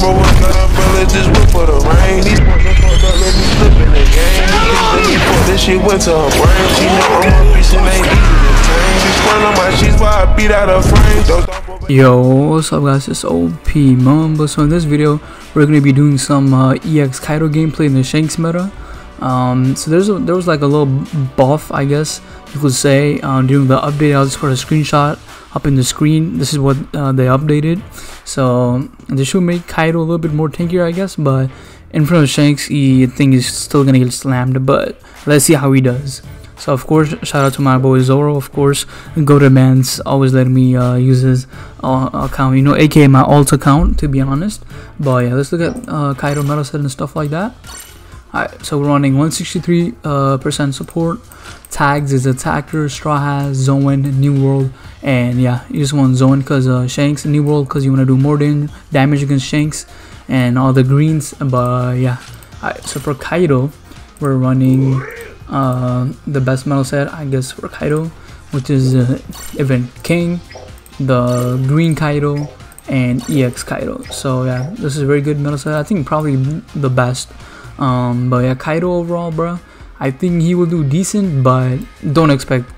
bro was cut umbrella, just wait for the rain. These boys fucked up, let me slip in the game. These bitches this shit went to her brain. She know I'm a piece and ain't easy to tame. She sprung on my sheets while I beat out her frame. Yo, what's up guys, it's OP Mamba. So in this video, we're going to be doing some uh, EX Kaido gameplay in the Shanks meta. Um, so there's a, there was like a little buff, I guess you could say, um, during the update. I'll just put a screenshot up in the screen. This is what uh, they updated. So this should make Kaido a little bit more tankier, I guess. But in front of Shanks, he think he's still gonna get slammed. But let's see how he does. So of course, shout out to my boy Zoro. Of course, go to GoToMan's always letting me uh, use his uh, account. You know, aka my alt account, to be honest. But yeah, let's look at uh, Kaido set and stuff like that. Alright, so we're running 163% uh, support. Tags is attacker, straw hat, Zoan, new world, and yeah, you just want Zoan because uh, Shanks, new world because you want to do more damage against Shanks and all the greens. But yeah, alright, so for Kaido, we're running uh, the best medal set, I guess, for Kaido, which is uh, Event King, the Green Kaido, and EX Kaido. So yeah, this is very good medal set. I think probably the best. Um, but yeah, Kaido overall, bro, I think he will do decent, but don't expect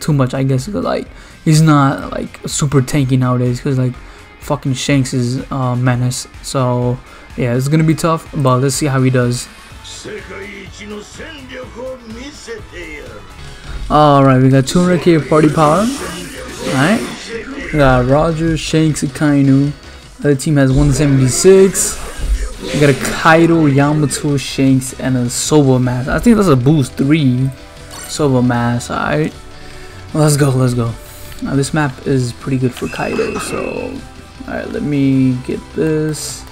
too much, I guess, because like he's not like super tanky nowadays. Because like fucking Shanks is uh, menace. So yeah, it's gonna be tough, but let's see how he does. Alright, we got 200k party power. Alright. We got Roger, Shanks, Akainu. The team has 176. We got a Kaido, Yamato, Shanks, and a Soba Mask. I think that's a boost 3. Soba Mask. Alright. let's go, let's go. Now, this map is pretty good for Kaido, so... Alright, let me get this.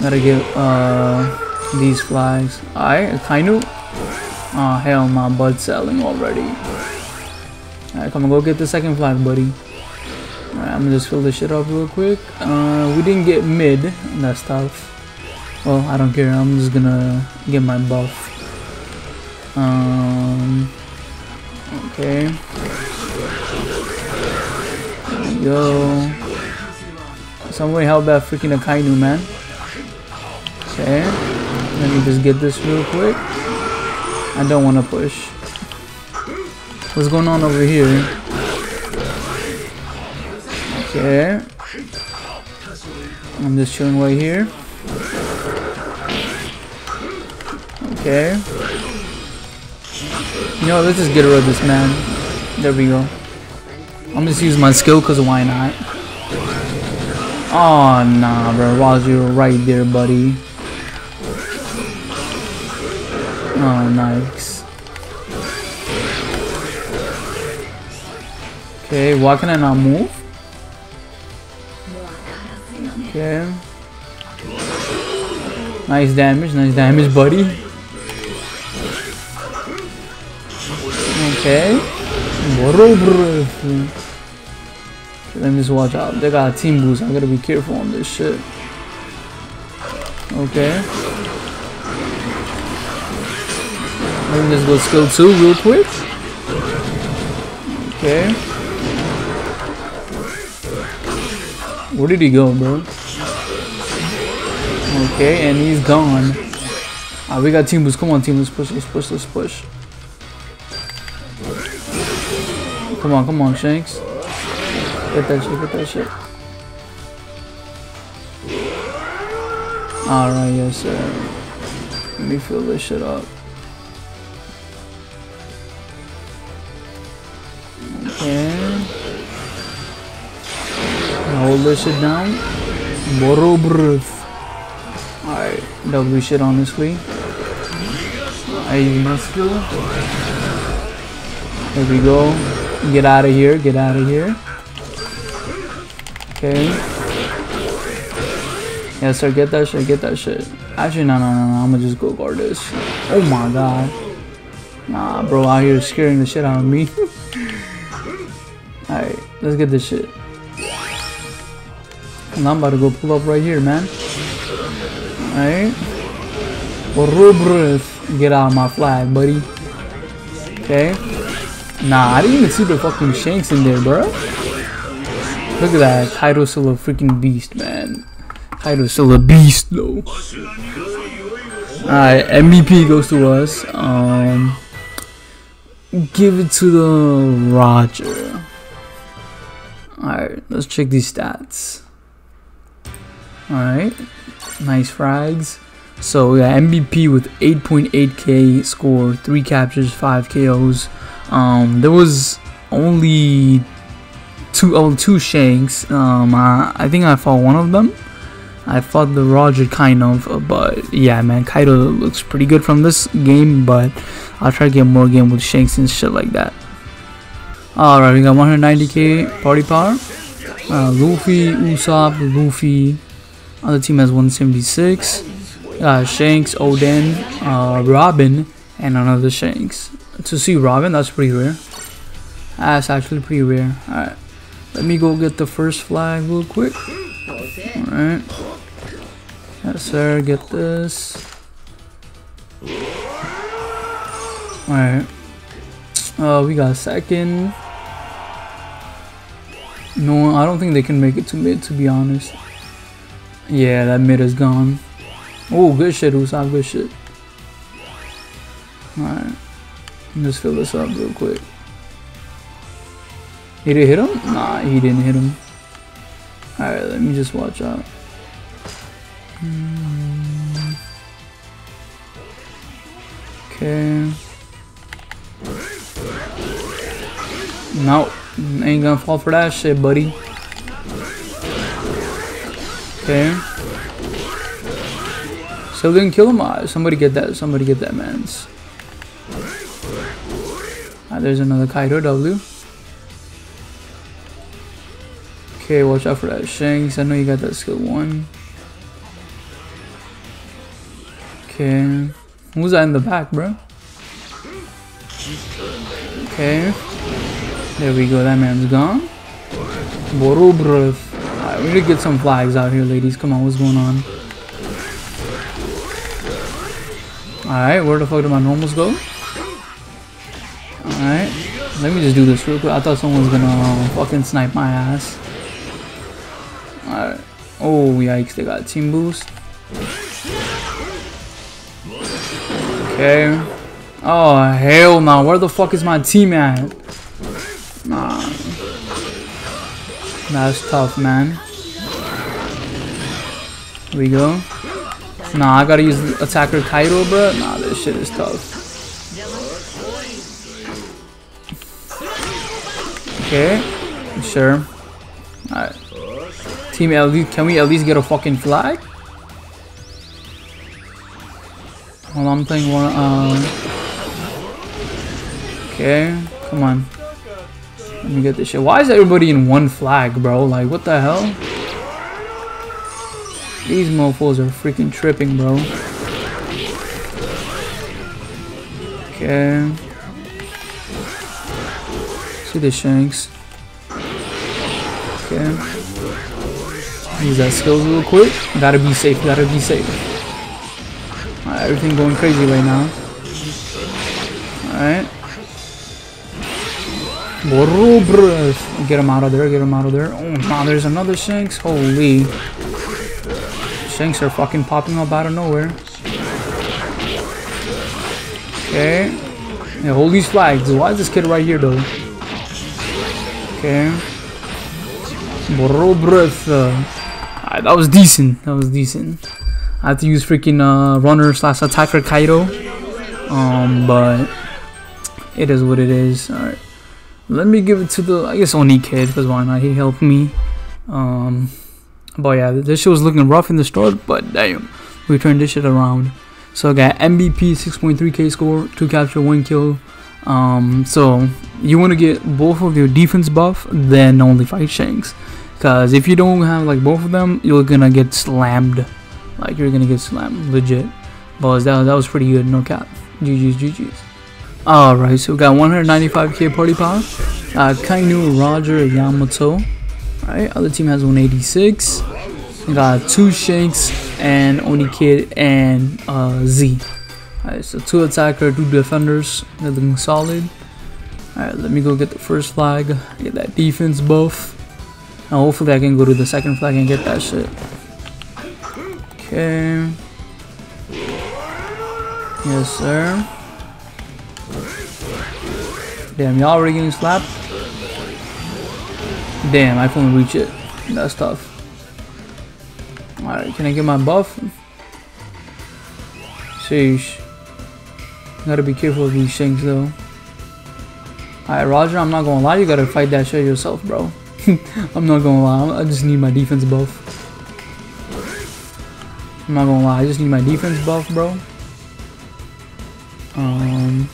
Gotta get, uh these flags. Alright, Kainu. Oh hell my bud selling already. Alright, come on, go get the second flag, buddy. I'm just fill this shit up real quick. Uh, we didn't get mid. That's tough. Well, I don't care. I'm just gonna get my buff. Um. Okay. Yo. Somebody help that freaking Akainu, man. Okay. Let me just get this real quick. I don't want to push. What's going on over here? Okay. I'm just chilling right here. Okay. You know, let's just get rid of this man. There we go. I'm just using my skill because why not? Oh, nah, bro. While you were right there, buddy. Oh, nice. Okay, why can I not move? Okay. Nice damage, nice damage, buddy. Okay. Let me just watch out. They got a team boost. I gotta be careful on this shit. Okay. Let me just go skill 2 real quick. Okay. Where did he go, bro? Okay, and he's gone. Ah, we got team boost. Come on, team. Let's push, let's push, let's push. Come on, come on, Shanks. Get that shit, get that shit. Alright, yes, sir. Let me fill this shit up. Okay. Hold this shit down. Borobrov. Alright, W shit honestly. I my skill. There we go. Get out of here, get out of here. Okay. Yes sir, get that shit, get that shit. Actually, no, no, no, no, I'm gonna just go guard this. Oh my god. Nah, bro, out here scaring the shit out of me. Alright, let's get this shit. And I'm about to go pull up right here, man. Alright. Get out of my flag, buddy. Okay. Nah, I didn't even see the fucking shanks in there, bro. Look at that. Kaido's still a freaking beast, man. Kaido's still a beast though. Alright, MVP goes to us. Um, give it to the Roger. Alright, let's check these stats. Alright, nice frags. So yeah, MVP with 8.8k score, 3 captures, 5 KOs. Um, there was only two, oh, two Shanks. Um, I, I think I fought one of them. I fought the Roger kind of, uh, but yeah, man, Kaido looks pretty good from this game, but I'll try to get more game with Shanks and shit like that. Alright, we got 190k party power. Uh, Luffy, Usopp, Luffy. Other team has 176. Uh, Shanks, Oden, uh, Robin, and another Shanks. To see Robin, that's pretty rare. That's actually pretty rare. Alright, let me go get the first flag real quick. Alright. Yes, sir, get this. Alright. Uh, we got second. No, I don't think they can make it to mid, to be honest. Yeah, that mid is gone. Oh, good shit, Usopp, good shit. Alright. Just fill this up real quick. Did it hit him? Nah, he didn't hit him. Alright, let me just watch out. Okay. No, ain't gonna fall for that shit, buddy. Okay. Still didn't kill him? Ah, somebody get that. Somebody get that man's. Ah, there's another Kaido W. Okay, watch out for that Shanks. I know you got that skill one. Okay. Who's that in the back, bro? Okay. There we go. That man's gone. Borobrov. Alright, we need to get some flags out here, ladies. Come on, what's going on? Alright, where the fuck did my normals go? Alright. Let me just do this real quick. I thought someone was gonna uh, fucking snipe my ass. Alright. Oh, yikes. They got team boost. Okay. Oh, hell no. Where the fuck is my team at? Nah. That's tough, man. We go. Nah, I gotta use attacker Kaido, bro. Nah, this shit is tough. Okay. Sure. Alright. Team LV, can we at least get a fucking flag? Well, I'm playing one. Uh, okay, come on. Let me get this shit. Why is everybody in one flag, bro? Like, what the hell? These mofos are freaking tripping, bro. Okay. See the shanks. Okay. Use that skills real quick. Gotta be safe, gotta be safe. Alright, everything going crazy right now. Alright. Get him out of there, get him out of there. Oh, now there's another Shanks. Holy. Shanks are fucking popping up out of nowhere. Okay. Yeah, hold these flags. Why is this kid right here, though? Okay. Borobrov. Uh, that was decent. That was decent. I had to use freaking uh, runner slash attacker Kaido. Um, but it is what it is. Alright. Let me give it to the, I guess, Oni kid, because why not? He helped me. Um, but yeah, this shit was looking rough in the start, but damn, we turned this shit around. So I got MVP 6.3k score, 2 capture, 1 kill. Um, so you want to get both of your defense buff, then only fight Shanks. Because if you don't have like both of them, you're gonna get slammed. Like you're gonna get slammed, legit. But that, that was pretty good, no cap. GG's, GG's. Alright, so we got 195k party power. Uh, Kainu, Roger, Yamato. Alright, other team has 186. We got two Shanks and Oni Kid and uh, Z. Alright, so two attacker, two defenders. They're looking solid. Alright, let me go get the first flag. Get that defense buff. And hopefully I can go to the second flag and get that shit. Okay. Yes, sir. Damn, y'all already getting slapped? Damn, I couldn't reach it. That's tough. Alright, can I get my buff? Sheesh. Gotta be careful with these things though. Alright, Roger, I'm not gonna lie, you gotta fight that shit yourself, bro. I'm not gonna lie, I just need my defense buff. I'm not gonna lie, I just need my defense buff, bro. Um,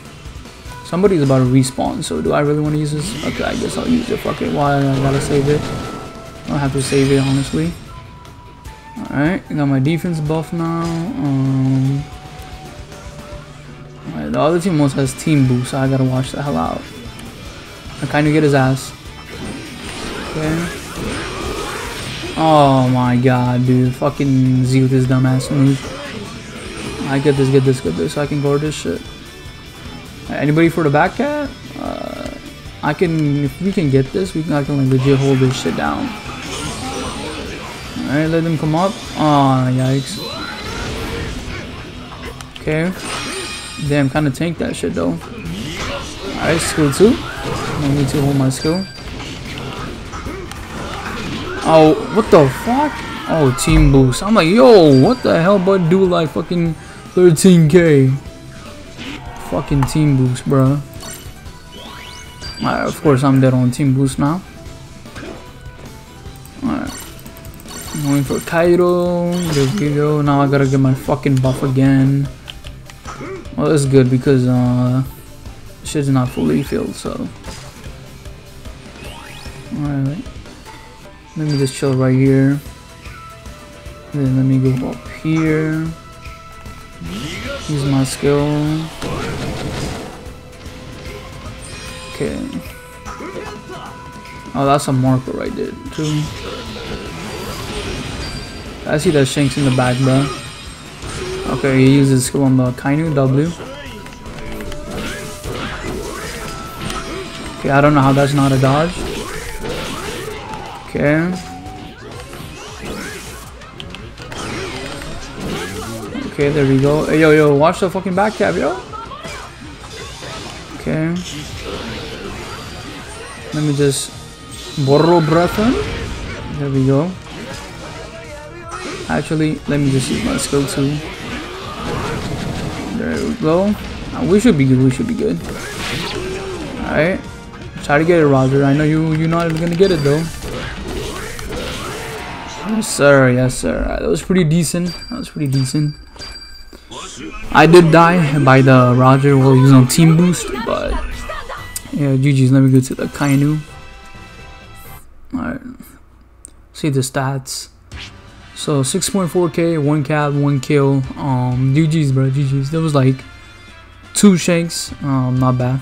somebody's about to respawn, so do I really want to use this? Okay, I guess I'll use it. Fuck it. Why I gotta save it? I don't have to save it, honestly. Alright, got my defense buff now. Um, the other team also has team boost, so I gotta watch the hell out. I kind of get his ass. Okay. Oh my god, dude. Fucking Z with his dumbass move. I get this, get this, get this. So I can guard this shit. Anybody for the back cat? Uh, I can, if we can get this, we can, I can like legit hold this shit down. Alright, let them come up. Oh, yikes. Okay. Damn, kind of tank that shit though. Alright, skill 2. I need to hold my skill. Oh, what the fuck? Oh, team boost. I'm like, yo, what the hell, bud? Do like fucking 13k. Fucking team boost, bro. Alright, of course I'm dead on team boost now. Alright. Going for Kaido. There we go. Now I gotta get my fucking buff again. Well, that's good because uh, shit's not fully filled, so. Alright. Let me just chill right here. Then let me go up here. Use my skill. Okay. Oh, that's a marker right there, too. I see that Shanks in the back, bro. Okay, he uses skill on the Kainu W. Okay, I don't know how that's not a dodge. Okay. Okay, there we go. Hey, yo, yo, watch the fucking back cap, yo. Okay. Let me just borrow breath in. There we go. Actually, let me just use my skill too. There we go. We should be good. We should be good. Alright. Try to get it, Roger. I know you, you're not gonna get it though. Yes, sir. Yes, sir. That was pretty decent. That was pretty decent. I did die by the Roger while on team boost, yeah, GG's. Let me go to the Kainu. Alright. See the stats. So 6.4k, 1 cap, 1 kill. Um, GG's, bro. GG's. There was like two shanks. Um, not bad.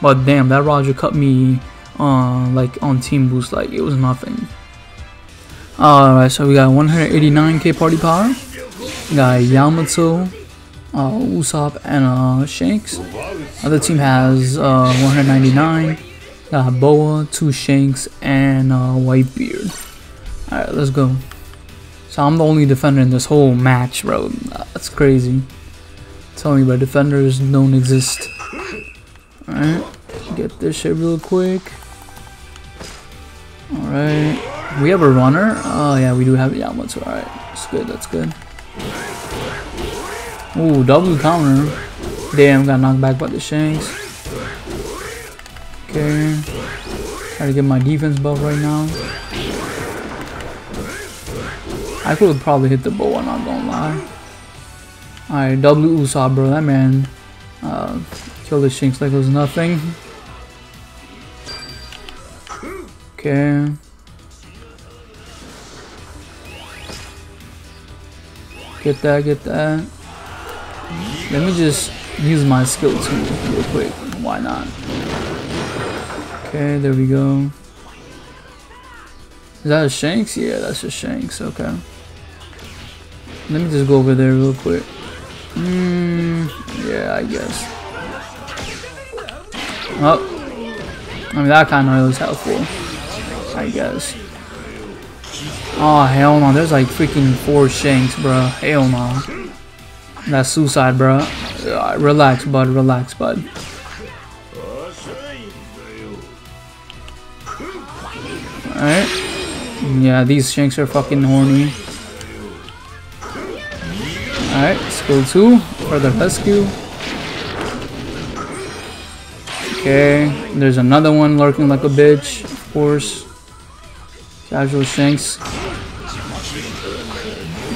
But damn, that Roger cut me uh, like on team boost. Like it was nothing. Alright, so we got 189k party power. We got Yamato, uh, Usopp, and uh, Shanks. Other team has uh, 199. Got Boa, two Shanks, and uh, Whitebeard. Alright, let's go. So I'm the only defender in this whole match, bro. That's crazy. Tell me, but defenders don't exist. Alright, get this shit real quick. Alright. We have a runner? Oh yeah, we do have Yamato. Alright, that's good, that's good. Ooh, double counter. Damn, got knocked back by the Shanks. Okay. To get my defense buff right now. I could have probably hit the Boa, I'm not gonna lie. Alright, W Usopp, bro. That man uh, killed the Shanks like it was nothing. Okay. Get that, get that. Let me just use my skill too real quick. Why not? Okay, there we go. Is that a Shanks? Yeah, that's a Shanks. Okay. Let me just go over there real quick. Hmm. Yeah, I guess. Oh. I mean, that kind of was helpful. I guess. Oh hell no, there's like freaking four shanks, bro. Hell no. That's suicide, bro. Relax, bud. Relax, bud. Alright. Yeah, these shanks are fucking horny. Alright, skill 2 for the rescue. Okay, there's another one lurking like a bitch, of course. Casual shanks.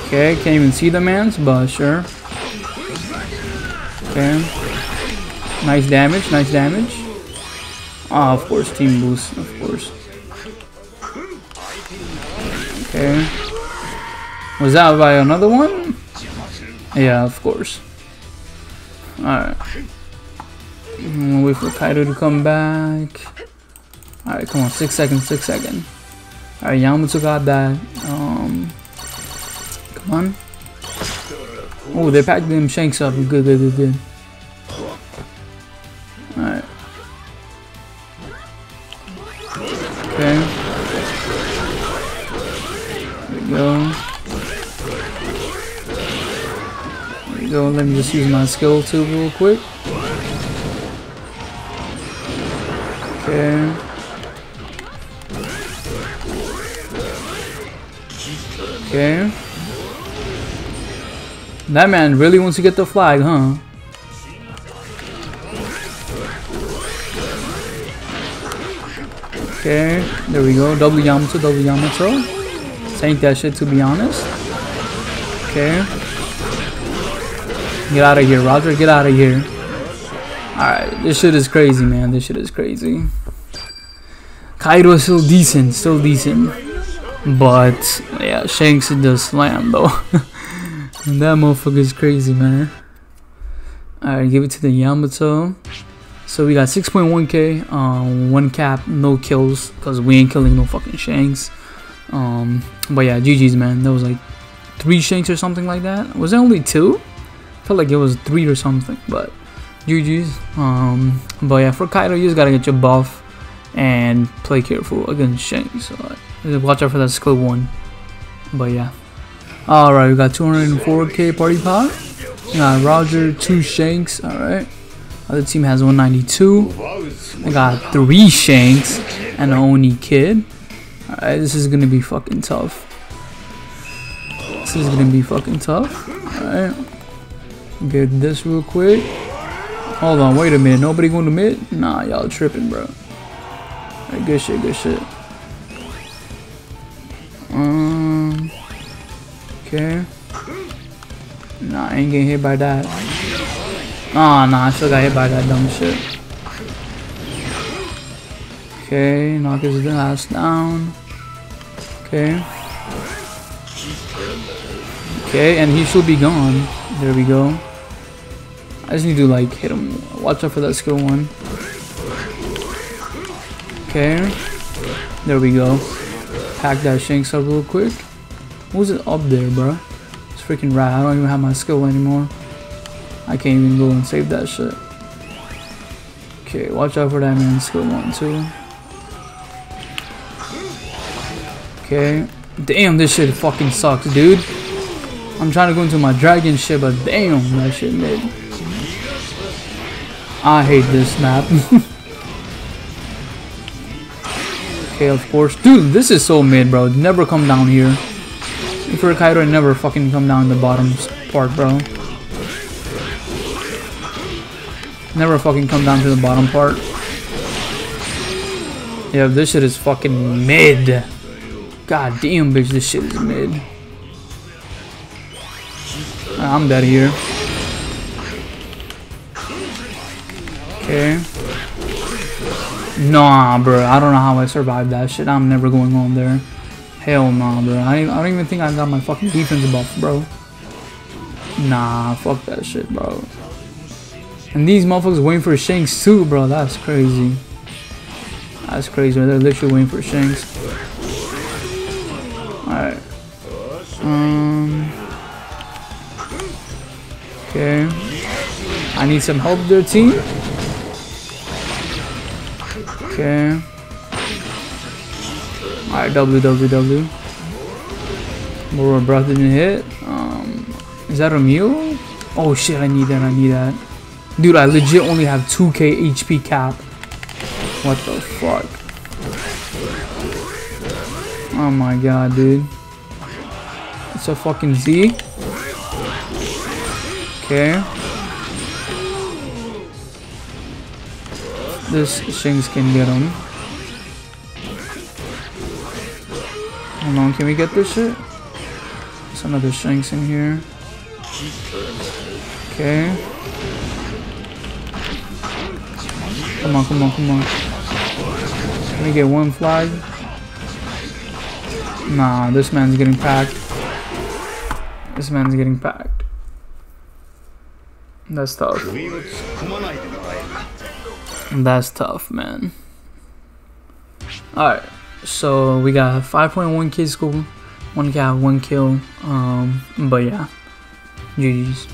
Okay, can't even see the man's, but sure. Okay. Nice damage, nice damage. Ah, of course, team boost, of course. Okay. Was that by another one? Yeah, of course. Alright. Wait for Kaido to come back. Alright, come on, six seconds, six seconds. Alright, Yamato got that. Um, come on. Oh, they packed them shanks up. Good, good, good, good. Alright. Okay. There we go. There we go. Let me just use my skill too real quick. Okay. Okay. That man really wants to get the flag, huh? Okay, there we go. Double Yamato, double Yamato. Tank that shit to be honest. Okay. Get out of here, Roger. Get out of here. Alright, this shit is crazy, man. This shit is crazy. Kaido is still decent, still decent. But, yeah, Shanks does slam, though. that motherfucker is crazy, man. Alright, give it to the Yamato. So we got 6.1k, um, one cap, no kills, because we ain't killing no fucking Shanks. Um, but yeah, GG's, man. That was like three Shanks or something like that. Was it only two? felt like it was three or something, but GG's. Um, but yeah, for Kaido, you just gotta get your buff and play careful against Shanks. So like, watch out for that skill one. But yeah. Alright, we got 204k party pot. We got Roger, two Shanks. Alright. Other team has 192. I got three Shanks and an Oni kid. Alright, this is gonna be fucking tough. This is gonna be fucking tough. Alright. Get this real quick. Hold on, wait a minute. Nobody going to mid? Nah, y'all tripping, bro. Alright, good shit, good shit. Um. Okay. Nah, I ain't getting hit by that. Oh, nah, I still got hit by that dumb shit. Okay, knock his ass down. Okay. Okay, and he should be gone. There we go. I just need to like hit him. Watch out for that skill one. Okay. There we go. Pack that Shanks up real quick. Who's it up there, bro? It's freaking rat. I don't even have my skill anymore. I can't even go and save that shit. Okay, watch out for that man skill one 2. Okay. Damn, this shit fucking sucks, dude. I'm trying to go into my dragon shit, but damn, that shit mid. I hate this map. okay, of course. Dude, this is so mid, bro. Never come down here. If you're never fucking come down the bottom part, bro. Never fucking come down to the bottom part. Yeah, this shit is fucking mid. God damn, bitch, this shit is mid. I'm dead here. Okay. Nah, bro. I don't know how I survived that shit. I'm never going on there. Hell nah, bro. I, I don't even think I got my fucking defense buff, bro. Nah, fuck that shit, bro. And these motherfuckers waiting for Shanks too, bro. That's crazy. That's crazy. They're literally waiting for Shanks. Alright. Um. Okay. I need some help there, team. Okay. Alright, WWW. More breath didn't hit. Um, is that a mule? Oh shit, I need that, I need that. Dude, I legit only have 2k HP cap. What the fuck? Oh my god, dude. It's a fucking Z. Okay. This Shinx can get him. Hold on, can we get this shit? There's another Shanks in here. Okay. Come on, come on, come on. Can we get one flag? Nah, this man's getting packed. This man's getting packed. That's tough. That's tough, man. Alright, so we got 5.1k score, 1k, 1 kill, um, but yeah, GG's.